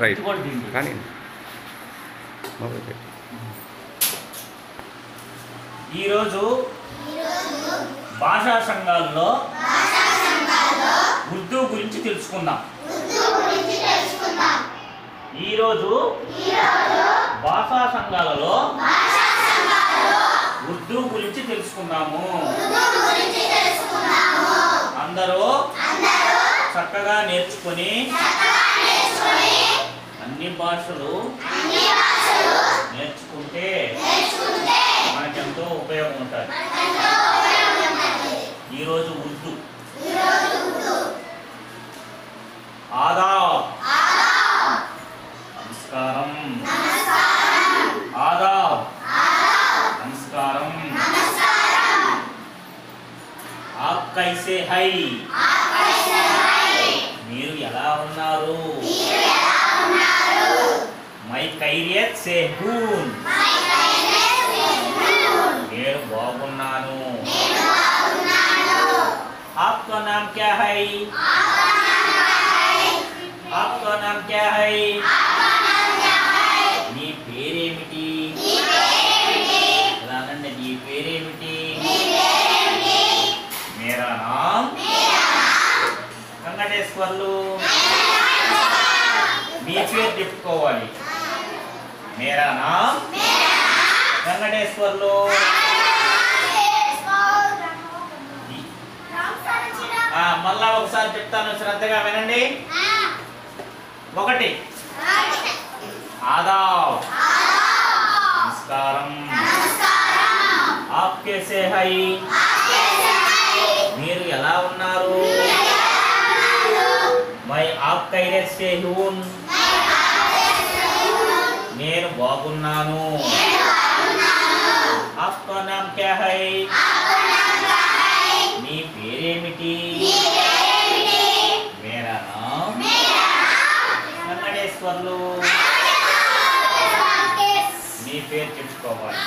Right దీనికి. కానీ పెట్టు. ఈరోజు భాషా సంఘాల్లో ఉర్దూ గురించి తెలుసుకుందాం. ఈరోజు భాషా సంఘాలలో ఉర్దూ గురించి తెలుసుకుందాము. అందరూ చక్కగా నేర్చుకొని అన్ని భాషలు నేర్చుకుంటే మనకెంతో ఉపయోగం ఉంటుంది ఈరోజు ఉర్దూ. ఆదాబ్. నమస్కారం. ఆదాబ్. నమస్కారం. ఆప్ కైసే హై. మీరు ఎలా ఉన్నారు మై ఖైరియత్ సే హూన్ నేను బాగున్నాను आपका नाम क्या है आपका नाम क्या है నీ పేరేమిటి అలాగండి నీ పేరేమిటి వెంకటేశ్వర్లు. మీ పేరు చెప్పుకోవాలి. మేరా నామ్? వెంకటేశ్వర్లు. మళ్ళా ఒకసారి చెప్తాను శ్రద్ధగా వినండి. ఒకటి. ఆదాబ్ నమస్కారం. ఆప్ కేసే హై. మై ఆప్ కైరత్ సే హూన్ నేను బాగున్నాను. నామ్ క్యా హై నీ పేరేమిటి? మేరా నామ్ వెంకటేశ్వర్లు. నీ పేరు చెప్పుకోవాలి.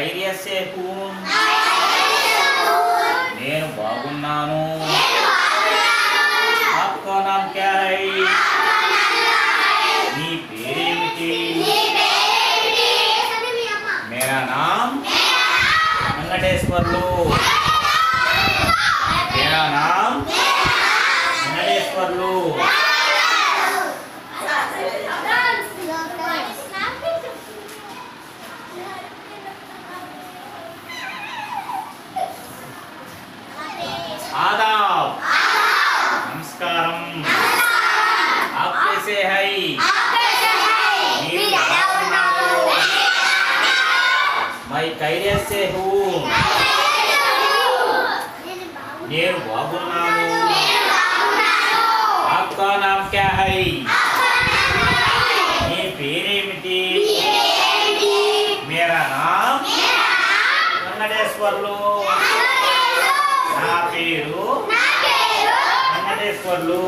ధైర్యసేపు నేను బాగున్నాను. నీ పేరేమిటి? మేరా నామ్? వెంకటేశ్వర్లు. మేరా నామ్? వెంకటేశ్వర్లు. మై కైరేసే హూ. నేను బాగున్నాను. ఆప్కా నామ్ క్యా హై? మీ పేరేమిటి? మేరా నామ్? వెంకటేశ్వర్లు. నా పేరు? వెంకటేశ్వర్లు.